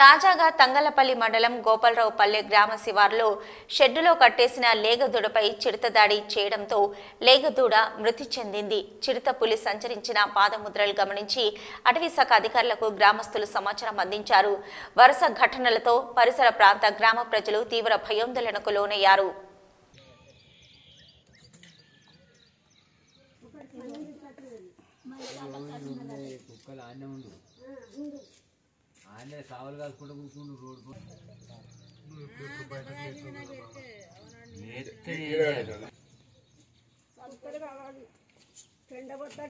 తాజాగా తంగలపల్లి మండలం గోపాలరావుపల్లె గ్రామ శివార్లో షెడ్డులో కట్టేసిన లేగదూడపై చిరుత దాడి చేయడంతో లేగదూడ మృతి చెందింది. చిరుత పులి సంచరించిన పాదముద్రలు గమనించి అటవీ శాఖ అధికారులకు గ్రామస్తులు సమాచారం అందించారు. వరుస ఘటనలతో పరిసర ప్రాంత గ్రామ ప్రజలు తీవ్ర భయోందోళనకు లోనయ్యారు. కుక్కలు ఉండు. సావలు కాసుకుంటూ కూర్చుండు రోడ్డు పై.